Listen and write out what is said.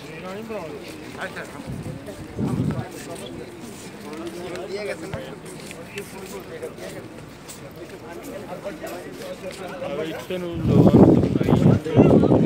Ahí tenemos